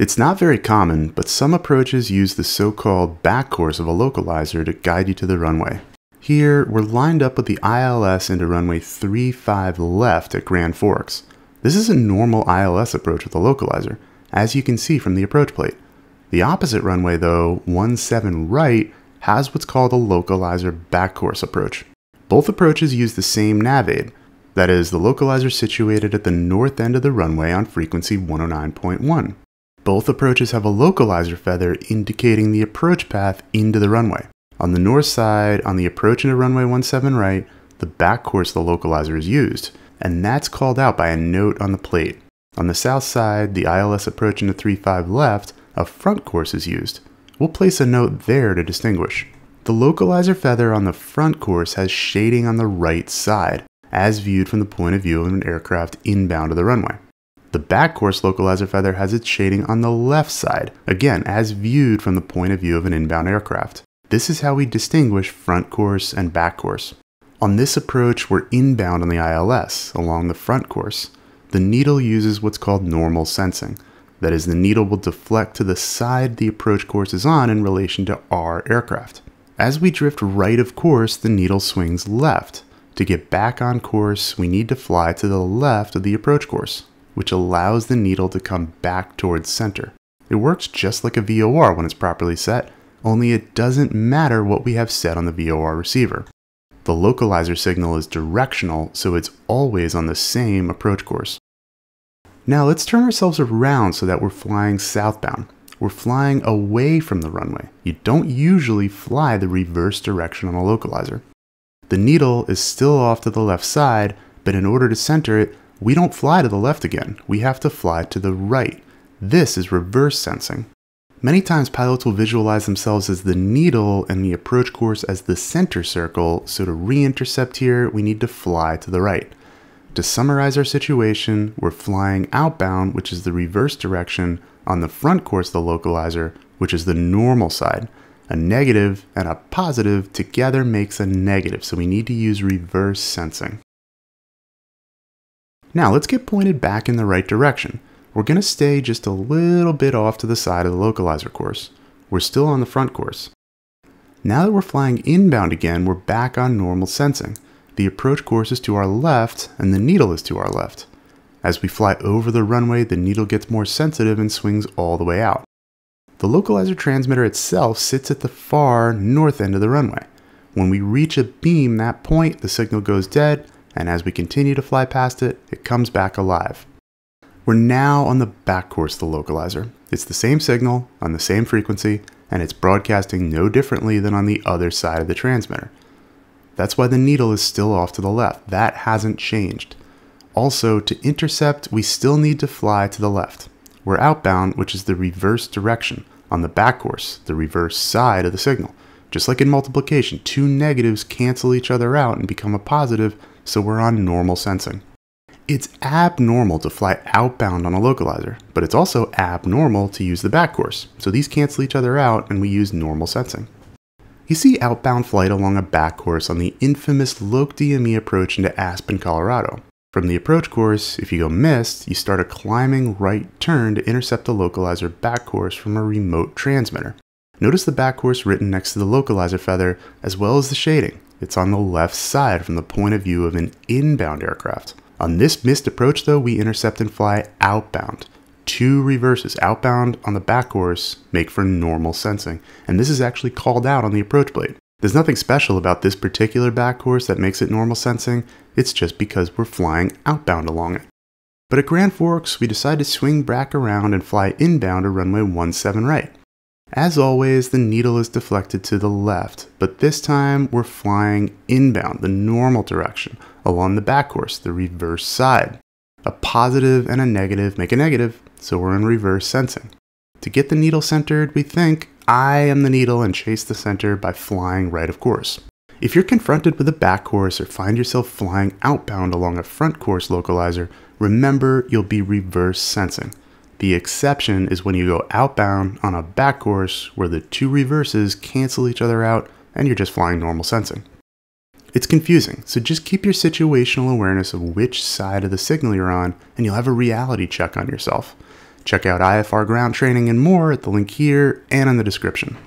It's not very common, but some approaches use the so-called back course of a localizer to guide you to the runway. Here, we're lined up with the ILS into runway 35 left at Grand Forks. This is a normal ILS approach with a localizer, as you can see from the approach plate. The opposite runway though, 17 right, has what's called a localizer back course approach. Both approaches use the same nav aid, that is, the localizer situated at the north end of the runway on frequency 109.1. Both approaches have a localizer feather indicating the approach path into the runway. On the north side, on the approach into runway 17 right, the back course of the localizer is used, and that's called out by a note on the plate. On the south side, the ILS approach into 35 left, a front course is used. We'll place a note there to distinguish. The localizer feather on the front course has shading on the right side, as viewed from the point of view of an aircraft inbound to the runway. The back course localizer feather has its shading on the left side, again as viewed from the point of view of an inbound aircraft. This is how we distinguish front course and back course. On this approach, we're inbound on the ILS, along the front course. The needle uses what's called normal sensing. That is, the needle will deflect to the side the approach course is on in relation to our aircraft. As we drift right of course, the needle swings left. To get back on course, we need to fly to the left of the approach course which allows the needle to come back towards center. It works just like a VOR when it's properly set, only it doesn't matter what we have set on the VOR receiver. The localizer signal is directional, so it's always on the same approach course. Now let's turn ourselves around so that we're flying southbound. We're flying away from the runway. You don't usually fly the reverse direction on a localizer. The needle is still off to the left side, but in order to center it, we don't fly to the left again, we have to fly to the right. This is reverse sensing. Many times pilots will visualize themselves as the needle and the approach course as the center circle, so to re-intercept here, we need to fly to the right. To summarize our situation, we're flying outbound, which is the reverse direction, on the front course the localizer, which is the normal side. A negative and a positive together makes a negative, so we need to use reverse sensing. Now let's get pointed back in the right direction. We're going to stay just a little bit off to the side of the localizer course. We're still on the front course. Now that we're flying inbound again, we're back on normal sensing. The approach course is to our left and the needle is to our left. As we fly over the runway, the needle gets more sensitive and swings all the way out. The localizer transmitter itself sits at the far north end of the runway. When we reach a beam that point, the signal goes dead and as we continue to fly past it, it comes back alive. We're now on the back course of the localizer. It's the same signal on the same frequency, and it's broadcasting no differently than on the other side of the transmitter. That's why the needle is still off to the left. That hasn't changed. Also, to intercept, we still need to fly to the left. We're outbound, which is the reverse direction, on the back course, the reverse side of the signal. Just like in multiplication, two negatives cancel each other out and become a positive, so we're on normal sensing. It's abnormal to fly outbound on a localizer, but it's also abnormal to use the back course, so these cancel each other out and we use normal sensing. You see outbound flight along a back course on the infamous Loc DME approach into Aspen, Colorado. From the approach course, if you go missed, you start a climbing right turn to intercept the localizer back course from a remote transmitter. Notice the back course written next to the localizer feather, as well as the shading. It's on the left side from the point of view of an inbound aircraft. On this missed approach though, we intercept and fly outbound. Two reverses outbound on the back course make for normal sensing, and this is actually called out on the approach plate. There's nothing special about this particular back course that makes it normal sensing, it's just because we're flying outbound along it. But at Grand Forks, we decide to swing back around and fly inbound to runway 17 right. As always, the needle is deflected to the left, but this time we're flying inbound, the normal direction, along the back course, the reverse side. A positive and a negative make a negative, so we're in reverse sensing. To get the needle centered, we think, I am the needle and chase the center by flying right of course. If you're confronted with a back course or find yourself flying outbound along a front course localizer, remember you'll be reverse sensing. The exception is when you go outbound on a back course where the two reverses cancel each other out and you're just flying normal sensing. It's confusing, so just keep your situational awareness of which side of the signal you're on and you'll have a reality check on yourself. Check out IFR ground training and more at the link here and in the description.